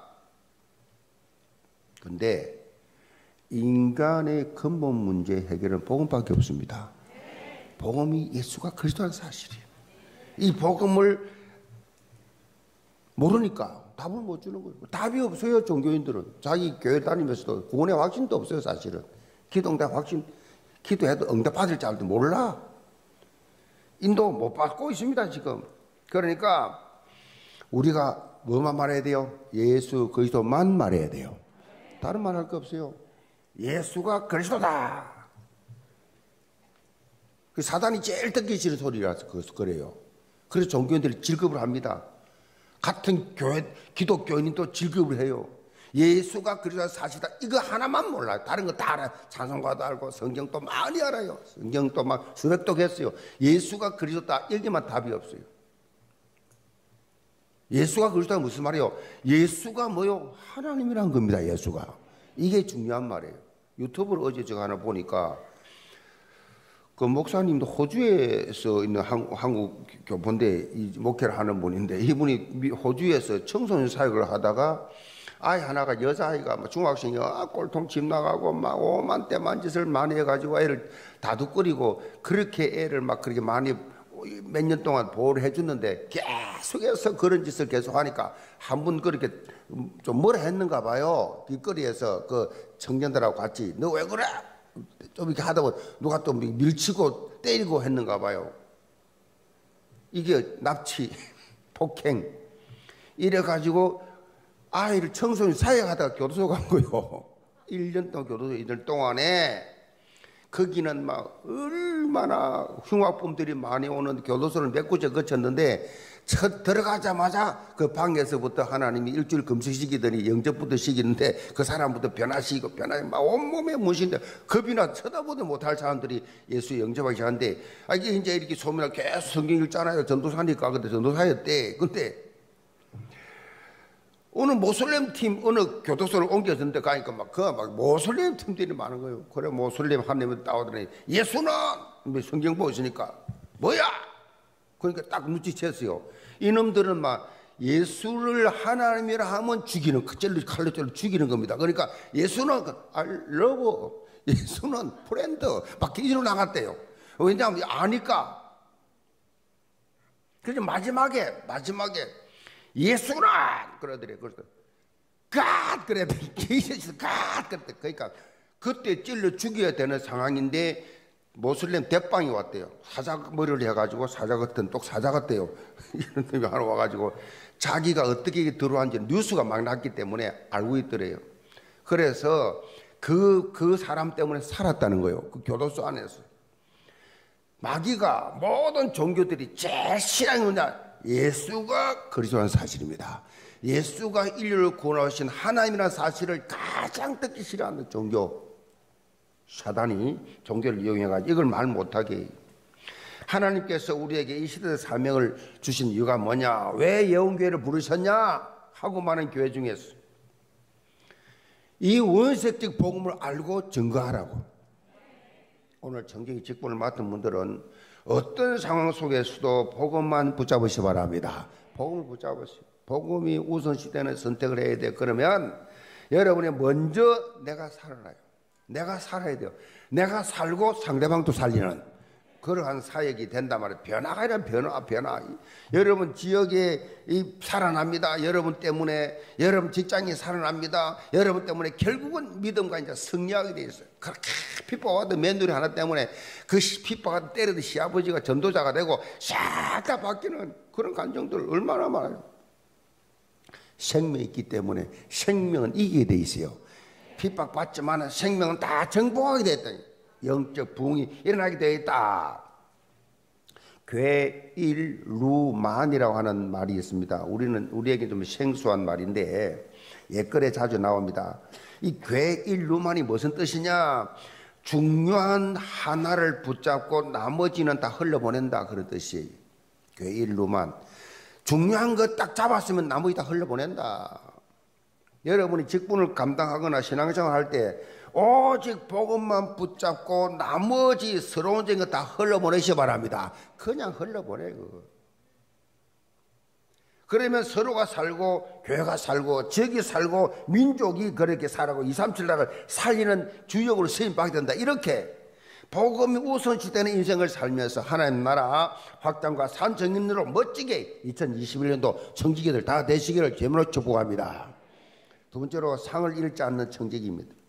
근데 인간의 근본 문제 해결은 복음밖에 없습니다. 복음이 예수가 그리스도라는 사실이에요. 이 복음을 모르니까 답을 못 주는 거예요. 답이 없어요, 종교인들은. 자기 교회 다니면서도 구원의 확신도 없어요, 사실은. 기도응답 확신, 기도해도 응답 받을 줄 알도 몰라. 인도 못 받고 있습니다, 지금. 그러니까 우리가 뭐만 말해야 돼요? 예수 그리스도만 말해야 돼요. 다른 말 할 거 없어요. 예수가 그리스도다. 그 사단이 제일 듣기 싫은 소리라서 그래요. 그래서 종교인들이 질급을 합니다. 같은 교회, 기독교인이 또 질급을 해요. 예수가 그리스도 사시다. 이거 하나만 몰라요. 다른 거 다 알아요. 찬송가도 알고 성경도 많이 알아요. 성경도 막 수백 도 했어요. 예수가 그리스도다. 여기만 답이 없어요. 예수가 그리스도가 무슨 말이에요? 예수가 뭐요? 하나님이란 겁니다. 예수가. 이게 중요한 말이에요. 유튜브를 어제 제가 하나 보니까 그 목사님도 호주에서 있는 한국, 교포인데 목회를 하는 분인데 이분이 호주에서 청소년 사역을 하다가 아이 하나가 여자아이가 뭐 중학생이 아, 꼴통 집 나가고 막 오만 때만 짓을 많이 해가지고 애를 다독거리고 그렇게 애를 막 그렇게 많이 몇 년 동안 보호를 해줬는데 계속해서 그런 짓을 계속 하니까 한 분 그렇게 좀 뭐라 했는가 봐요. 길거리에서 그 청년들하고 같이 너 왜 그래? 좀 이렇게 하다 보면 누가 또 밀치고 때리고 했는가 봐요. 이게 납치, <laughs> 폭행. 이래가지고 아이를 청소년 사역하다가 교도소 간 거요. <laughs> 1년 동안 교도소 있는 동안에 거기는 막 얼마나 흉악범들이 많이 오는 교도소를 몇 곳에 거쳤는데 첫 들어가자마자 그 방에서부터 하나님이 일주일 금식시키더니 영접부터 시키는데 그 사람부터 변화시키고 변화시 막 온몸에 문신데 겁이나 쳐다보도 못할 사람들이 예수 영접하기 시작하는데 아 이게 이제 이렇게 소문을 계속 성경 읽잖아요. 전도사니까. 근데 전도사였대. 근데 어느 모슬렘 팀 어느 교도소를 옮겨졌는데 가니까 막그막 모슬렘 팀들이 많은 거예요. 그래 모슬렘 한님을 따오더니 예수는 성경 보시니까 뭐야? 그러니까 딱 눈치챘어요. 이놈들은 막 예수를 하나님이라 하면 죽이는 그 칼로 젤로 죽이는 겁니다. 그러니까 예수는 알러브 예수는 프렌드 막 이리로 나갔대요. 왜냐하면 아니까. 그래서 마지막에 마지막에 예수라 그러더래. 그래서 갓 그랬더니 <laughs> 예수 갓 그랬대. 그러니까 그때 찔러 죽여야 되는 상황인데 모슬렘 대빵이 왔대요. 사자 머리를 해가지고 사자 같은 똑 사자 같대요. <laughs> 이런 놈이 하나 와가지고 자기가 어떻게 들어왔는지 뉴스가 막 났기 때문에 알고 있더래요. 그래서 그, 그 사람 때문에 살았다는 거예요. 그 교도소 안에서. 마귀가 모든 종교들이 제일 싫어하는? 예수가 그리스도라는 사실입니다. 예수가 인류를 구원하신 하나님이라는 사실을 가장 듣기 싫어하는 종교. 사단이 종교를 이용해가지고 이걸 말 못하게. 하나님께서 우리에게 이 시대의 사명을 주신 이유가 뭐냐? 왜 예언교회를 부르셨냐? 하고 많은 교회 중에서. 이 원색적 복음을 알고 증거하라고. 오늘 정경의 직분을 맡은 분들은 어떤 상황 속에서도 복음만 붙잡으시 바랍니다. 복음을 붙잡으시. 복음이 우선시되는 선택을 해야 돼. 그러면 여러분이 먼저 내가 살아나요. 내가 살아야 돼요. 내가 살고 상대방도 살리는 그러한 사역이 된단 말이에요. 변화가 아니라 변화, 변화. 여러분 지역에 이 살아납니다. 여러분 때문에 여러분 직장이 살아납니다. 여러분 때문에 결국은 믿음과 이제 승리하게 돼 있어요. 그렇게 핍박받은 며느리 하나 때문에 그 핍박받은 때리듯 시아버지가 전도자가 되고 싹 다 바뀌는 그런 감정들 얼마나 많아요. 생명이 있기 때문에 생명은 이기게 돼 있어요. 핍박받지만 생명은 다 정복하게 됐다. 영적 부흥이 일어나게 되어 있다. 괴일루만이라고 하는 말이 있습니다. 우리는 우리에게 좀 생소한 말인데 옛글에 자주 나옵니다. 이 괴일루만이 무슨 뜻이냐? 중요한 하나를 붙잡고 나머지는 다 흘러보낸다 그런 뜻이 괴일루만. 중요한 거딱 잡았으면 나머지 다 흘러보낸다. 여러분이 직분을 감당하거나 신앙생활 할때 오직 복음만 붙잡고 나머지 서러운 점을 다 흘러보내시 바랍니다. 그냥 흘러보내 그. 그러면 서로가 살고 교회가 살고 지역이 살고 민족이 그렇게 살아고 2, 3, 7나라를 살리는 주역으로 쓰임받게 된다. 이렇게 복음이 우선시되는 인생을 살면서 하나님 나라 확장과 산정인으로 멋지게 2021년도 청지기들 다 되시기를 제물로 축복합니다. 두 번째로 상을 잃지 않는 청지기입니다.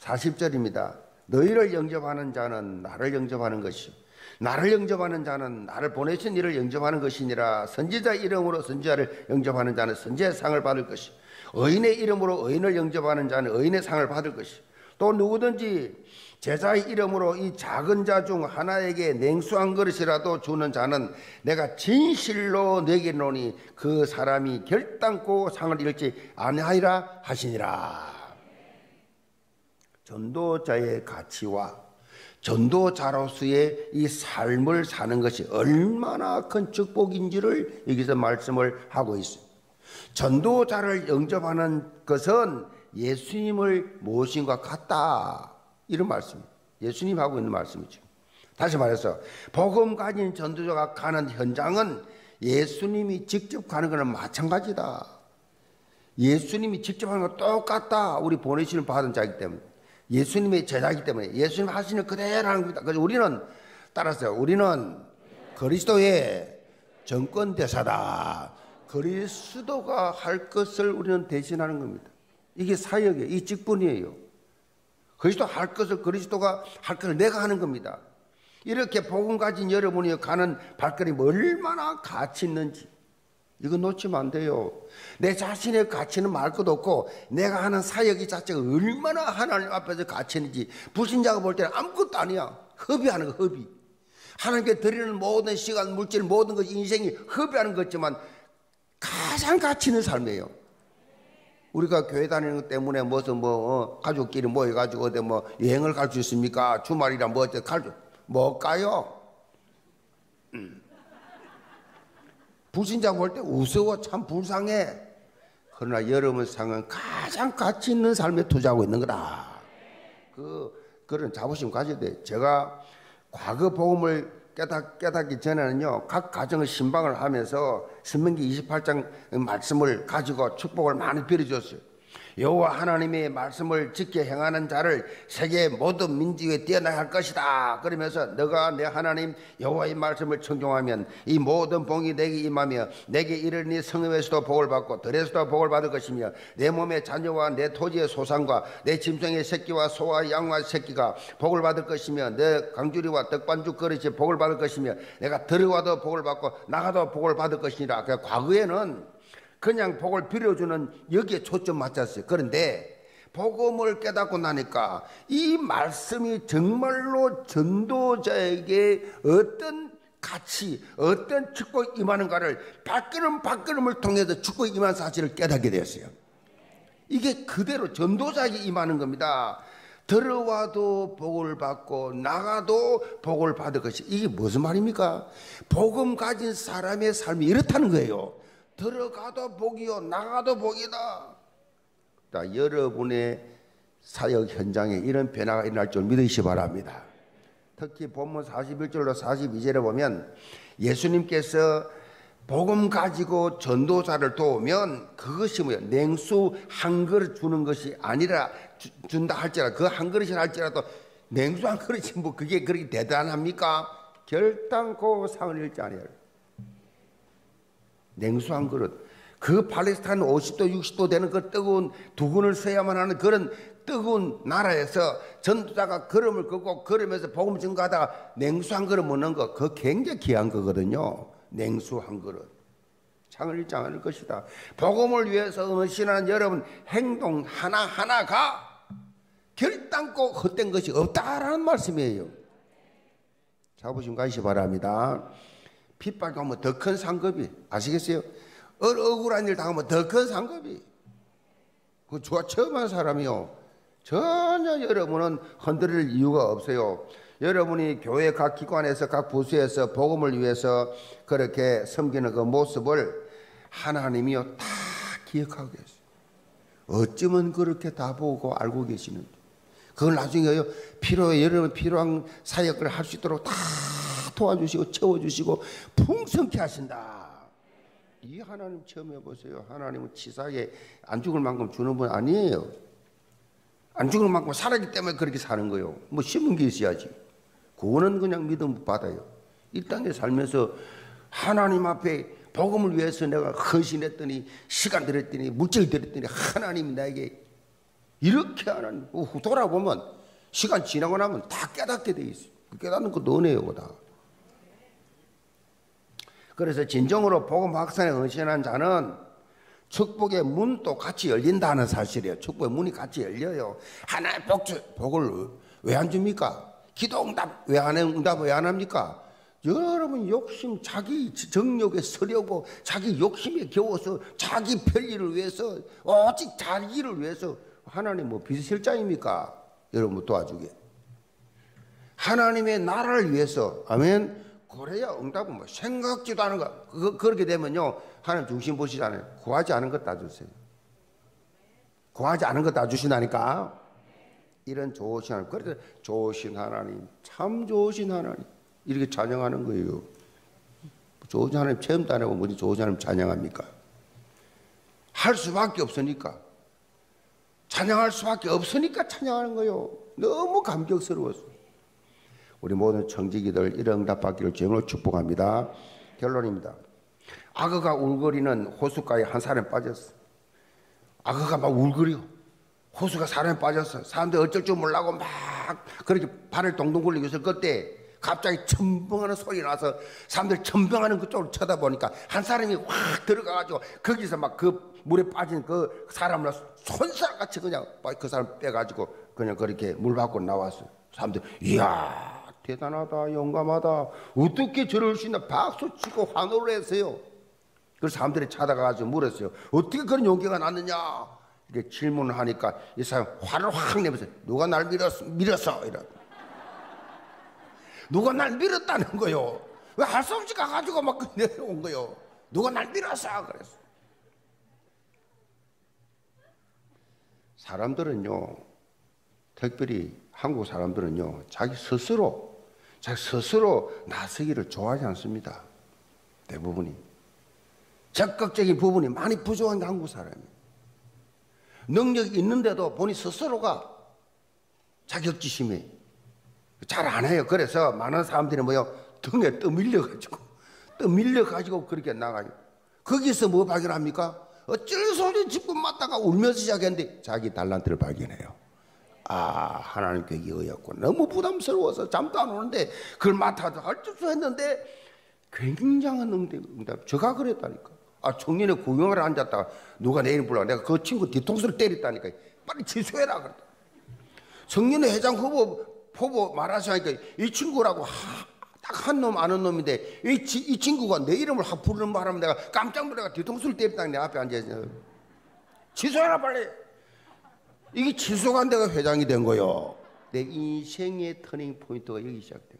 40절입니다. 너희를 영접하는 자는 나를 영접하는 것이 나를 영접하는 자는 나를 보내신 이를 영접하는 것이니라 선지자 이름으로 선지자를 영접하는 자는 선지의 상을 받을 것이 의인의 이름으로 의인을 영접하는 자는 의인의 상을 받을 것이 또 누구든지 제자의 이름으로 이 작은 자 중 하나에게 냉수 한 그릇이라도 주는 자는 내가 진실로 내게 노니 그 사람이 결단코 상을 잃지 아니하리라 하시니라. 전도자의 가치와 전도자로서의 이 삶을 사는 것이 얼마나 큰 축복인지를 여기서 말씀을 하고 있습니다. 전도자를 영접하는 것은 예수님을 모신 것 같다. 이런 말씀. 예수님 하고 있는 말씀이죠. 다시 말해서 복음 가진 전도자가 가는 현장은 예수님이 직접 가는 거는 마찬가지다. 예수님이 직접 하는 거 똑같다. 우리 보내시는 받은 자이기 때문에. 예수님의 제자이기 때문에 예수님 하시는 그대로 하는 겁니다. 그래서 우리는 따라서 우리는 그리스도의 정권 대사다. 그리스도가 할 것을 우리는 대신하는 겁니다. 이게 사역이에요. 이 직분이에요. 그리스도 할 것을 그리스도가 할 것을 내가 하는 겁니다. 이렇게 복음 가진 여러분이 가는 발걸음이 얼마나 가치 있는지 이거 놓치면 안 돼요. 내 자신의 가치는 말 것도 없고 내가 하는 사역이 자체가 얼마나 하나님 앞에서 가치 있는지 불신자가 볼 때는 아무것도 아니야. 허비하는 거 허비. 하나님께 드리는 모든 시간, 물질, 모든 것, 인생이 허비하는 거지만 가장 가치 있는 삶이에요. 우리가 교회 다니는 것 때문에 무슨 뭐 어, 가족끼리 모여가지고 어디 뭐 여행을 갈 수 있습니까? 주말이라 뭐 어때 갈수 못 가요. 음. 불신자 볼때 우스워 참 불쌍해. 그러나 여러분 상은 가장 가치 있는 삶에 투자하고 있는 거다. 그 그런 자부심 가져야 돼. 제가 과거 복음을 깨닫, 깨닫기 전에는요, 각 가정의 신방을 하면서 신명기 28장 말씀을 가지고 축복을 많이 빌어줬어요. 여호와 하나님의 말씀을 지켜 행하는 자를 세계 모든 민족에 뛰어나게 할 것이다. 그러면서 너가 내 하나님 여호와의 말씀을 청종하면 이 모든 복이 내게 임하며 내게 이르니 성읍에서도 복을 받고 들에서도 복을 받을 것이며 내 몸의 자녀와 내 토지의 소산과 내 짐승의 새끼와 소와 양과 새끼가 복을 받을 것이며 내 강주리와 떡반죽 그릇이 복을 받을 것이며 내가 들어와도 복을 받고 나가도 복을 받을 것이니라. 그 과거에는 그냥 복을 빌어주는 여기에 초점 맞췄어요. 그런데 복음을 깨닫고 나니까 이 말씀이 정말로 전도자에게 어떤 가치, 어떤 축복 임하는가를 발걸음 발걸음을 통해서 축복 임한 사실을 깨닫게 되었어요. 이게 그대로 전도자에게 임하는 겁니다. 들어와도 복을 받고 나가도 복을 받을 것이 이게 무슨 말입니까? 복음 가진 사람의 삶이 이렇다는 거예요. 들어가도 복이요, 나가도 복이다. 자, 여러분의 사역 현장에 이런 변화가 일어날 줄 믿으시 바랍니다. 특히 본문 41절로 42절에 보면 예수님께서 복음 가지고 전도자를 도우면 그것이 뭐예요? 냉수 한 그릇 주는 것이 아니라 주, 준다 할지라도 그 한 그릇이 할지라도 냉수 한 그릇이 뭐 그게 그렇게 대단합니까? 결단코 상을 잃지 아니에요. 냉수 한 그릇. 그 팔레스타인 50도 60도 되는 그 뜨거운 두근을 써야만 하는 그런 뜨거운 나라에서 전도자가 걸음을 걷고 걸으면서 복음 증가하다가 냉수 한 그릇 먹는 거 그거 굉장히 귀한 거거든요. 냉수 한 그릇. 창을 잃지 않을 것이다. 복음을 위해서 은신하는 여러분 행동 하나하나가 결단코 헛된 것이 없다라는 말씀이에요. 자부심 가시 바랍니다. 핍박하면 더 큰 상급이 아시겠어요? 억울한 일 당하면 더 큰 상급이 그 좋아 처음 한 사람이요 전혀 여러분은 흔들릴 이유가 없어요. 여러분이 교회 각 기관에서 각 부서에서 복음을 위해서 그렇게 섬기는 그 모습을 하나님이요 다 기억하고 계세요. 어쩌면 그렇게 다 보고 알고 계시는데 그걸 나중에요 필요 여러분 필요한 사역을 할 수 있도록 다 도와주시고 채워주시고 풍성케 하신다. 이 하나님 처음 해보세요. 하나님은 치사하게 안 죽을 만큼 주는 분 아니에요. 안 죽을 만큼 살았기 때문에 그렇게 사는 거예요. 뭐 심은 게 있어야지. 그거는 그냥 믿음 받아요. 이 땅에 살면서 하나님 앞에 복음을 위해서 내가 헌신했더니 시간 들였더니 물질 들였더니 하나님이 나에게 이렇게 하는 돌아보면 시간 지나고 나면 다 깨닫게 돼 있어요. 깨닫는 것도 은혜요, 다. 그래서 진정으로 복음 확산에 헌신한 자는 축복의 문도 같이 열린다는 사실이에요. 축복의 문이 같이 열려요. 하나의 복, 복을 왜 안 줍니까? 기도 응답 왜안 해? 응답 왜 안 합니까? 여러분 욕심 자기 정력에 서려고 자기 욕심에 겨워서 자기 편리를 위해서 오직 자기를 위해서 하나님 뭐 비서실장입니까? 여러분 도와주게. 하나님의 나라를 위해서 아멘. 그래야 응답은 뭐 생각지도 않은 거. 그, 그렇게 되면요. 하나님 중심 보시잖아요. 구하지 않은 것 다 주세요. 구하지 않은 것 다 주신다니까. 이런 좋으신 하나님. 그래서 좋으신 하나님. 참 좋으신 하나님. 이렇게 찬양하는 거예요. 좋으신 하나님 체험도 안 하고 뭐지 좋으신 하나님 찬양합니까? 할 수밖에 없으니까. 찬양할 수밖에 없으니까 찬양하는 거요. 너무 감격스러웠어. 우리 모든 청지기들 이런 응답 받기를 주님으로 축복합니다. 결론입니다. 악어가 울거리는 호숫가에 한 사람이 빠졌어. 악어가 막 울거려. 호수가 사람이 빠졌어. 사람들이 어쩔 줄 몰라고 막 그렇게 발을 동동 굴리고 있을 그때 갑자기 첨벙하는 소리 나서 사람들 첨벙하는 그쪽으로 쳐다보니까 한 사람이 확 들어가가지고 거기서 막 그 물에 빠진 그 사람을 손살같이 그냥 그 사람 빼가지고 그냥 그렇게 물 밖으로 나왔어. 사람들 이야 대단하다, 용감하다. 어떻게 저럴 수 있나? 박수 치고 환호를 했어요. 그래서 사람들이 찾아가서 물었어요. 어떻게 그런 용기가 났느냐? 이렇게 질문을 하니까 이 사람 화를 확 내면서 누가 날 밀었어? 밀었어? 이러. 누가 날 밀었다는 거요? 왜 할 수 없이 가가지고 막 <laughs> 내려온 거요? 누가 날 밀었어? 그랬어. 사람들은요, 특별히 한국 사람들은요, 자기 스스로 자기 스스로 나서기를 좋아하지 않습니다. 대부분이. 적극적인 부분이 많이 부족한 게 한국 사람이에요. 능력이 있는데도 본인 스스로가 자격지심이 잘 안 해요. 그래서 많은 사람들이 뭐요? 등에 떠밀려가지고, <laughs> 떠밀려가지고 그렇게 나가요. 거기서 뭐 발견합니까? 어쩔 소리 짚고 맞다가 울면서 시작했는데 자기 달란트를 발견해요. 아, 하나님 께게 의였고 너무 부담스러워서 잠도 안 오는데 그걸 맡아서 할수 했는데 굉장한 응답. 제가 그랬다니까. 아, 청년에 구경을 앉았다가 누가 내일 불러. 내가 그 친구 뒤통수를 때렸다니까. 빨리 취소해라. 그랬다. 청년회 회장 후보, 후보 말하시니까 이 친구라고 딱 한 놈 아는 놈인데 이, 이 친구가 내 이름을 확 부르는 바람에 내가 깜짝 놀라가 뒤통수를 때렸다 내 앞에 앉아있어. 취소해라 빨리. 이게 지속한 데가 회장이 된 거요. 내 인생의 터닝 포인트가 여기 시작된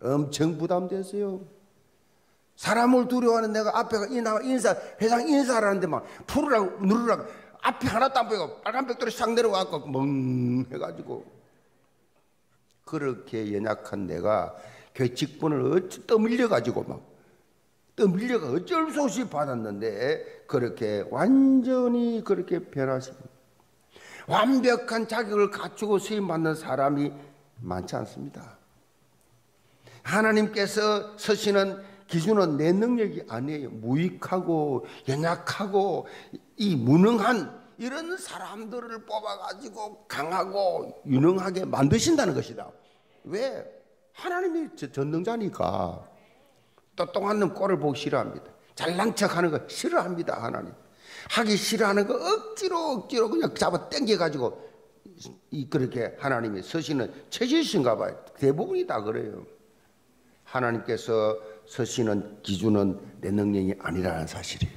거예요. 엄청 부담됐어요. 사람을 두려워하는 내가 앞에가 인사, 회장 인사를 하는데 막 풀으라고 누르라고 앞에 하나도 안 보이고 빨간 벽돌이 싹 내려와갖고 멍해가지고 그렇게 연약한 내가 그 직분을 어찌 떠밀려가지고 막 떠밀려가 어쩔 수 없이 받았는데 그렇게 완전히 그렇게 변하십니다. 완벽한 자격을 갖추고 수임 받는 사람이 많지 않습니다. 하나님께서 서시는 기준은 내 능력이 아니에요. 무익하고 연약하고 이 무능한 이런 사람들을 뽑아가지고 강하고 유능하게 만드신다는 것이다. 왜? 하나님이 전능자니까. 똑똑한 놈 꼴을 보기 싫어합니다. 잘난 척 하는 거 싫어합니다, 하나님. 하기 싫어하는 거 억지로 억지로 그냥 잡아 당겨가지고 이 그렇게 하나님이 서시는 체질신가 봐요. 대부분이 다 그래요. 하나님께서 서시는 기준은 내 능력이 아니라는 사실이에요.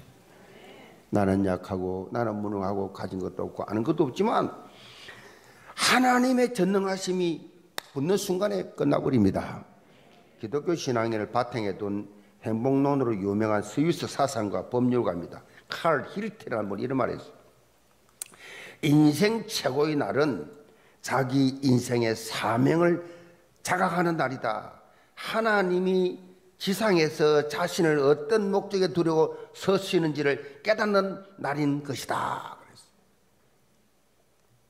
나는 약하고 나는 무능하고 가진 것도 없고 아는 것도 없지만 하나님의 전능하심이 붙는 순간에 끝나버립니다. 기독교 신앙을 바탕에 둔 행복론으로 유명한 스위스 사상가 법률가입니다. 칼 힐트라는 분 이런 말을 했어요. 인생 최고의 날은 자기 인생의 사명을 자각하는 날이다. 하나님이 지상에서 자신을 어떤 목적에 두려고 서시는지를 깨닫는 날인 것이다.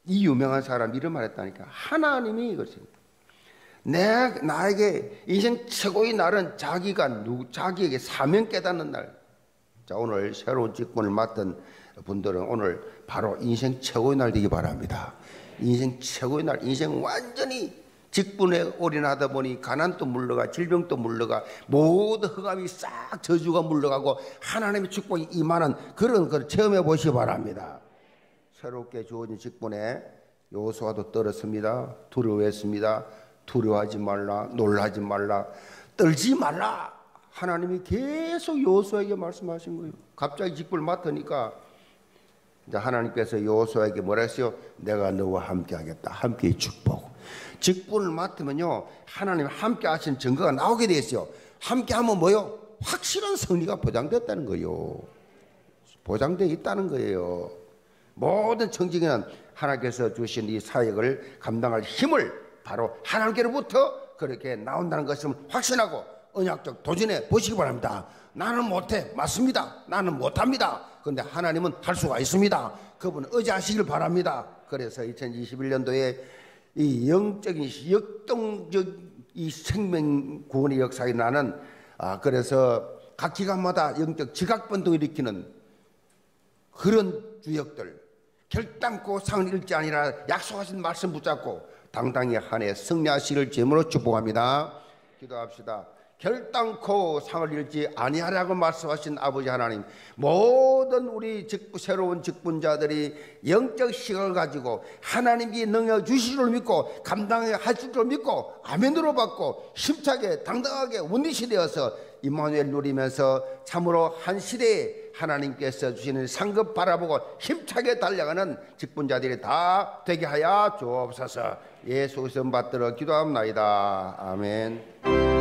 이 유명한 사람 이런 말 했다니까. 하나님이 이것입니다. 내, 나에게 인생 최고의 날은 자기가 누, 자기에게 사명 깨닫는 날. 자, 오늘 새로운 직분을 맡은 분들은 오늘 바로 인생 최고의 날 되기 바랍니다. 인생 최고의 날, 인생 완전히 직분에 올인하다 보니 가난도 물러가 질병도 물러가 모든 흑암이 싹 저주가 물러가고 하나님의 축복이 임하는 그런 걸 체험해 보시기 바랍니다. 새롭게 주어진 직분에 요소와도 떨었습니다. 두려워했습니다. 두려워하지 말라, 놀라지 말라, 떨지 말라. 하나님이 계속 요소에게 말씀하신 거예요. 갑자기 직분을 맡으니까 이제 하나님께서 요소에게 뭐라 했어요? 내가 너와 함께 하겠다. 함께 축복. 직분을 맡으면요. 하나님 함께 하신 증거가 나오게 돼 있어요. 함께 하면 뭐요? 확실한 승리가 보장됐다는 거예요. 보장되어 있다는 거예요. 모든 청직에는 하나님께서 주신 이 사역을 감당할 힘을 바로 하나님께로부터 그렇게 나온다는 것을 확신하고 언약적 도전해 보시기 바랍니다. 나는 못해. 맞습니다. 나는 못합니다. 그런데 하나님은 할 수가 있습니다. 그분 의지하시길 바랍니다. 그래서 2021년도에 이 영적인 역동적 이 생명 구원의 역사에 나는 아 그래서 각 기관마다 영적 지각변동을 일으키는 그런 주역들 결단코 상을 잃지 아니라 약속하신 말씀 붙잡고 당당히 한해 승리하시를 제물로 축복합니다. 기도합시다. 결단코 상을 잃지 아니하라고 말씀하신 아버지 하나님 모든 우리 직부 새로운 직분자들이 영적 시각을 가지고 하나님이 능력 주실 줄 믿고 감당해 하실 줄 믿고 아멘으로 받고 힘차게 당당하게 원리시 되어서 임마누엘 누리면서 참으로 한 시대에 하나님께서 주시는 상급 바라보고 힘차게 달려가는 직분자들이 다 되게 하여 주옵소서. 예수 선 받들어 기도합니다. 아멘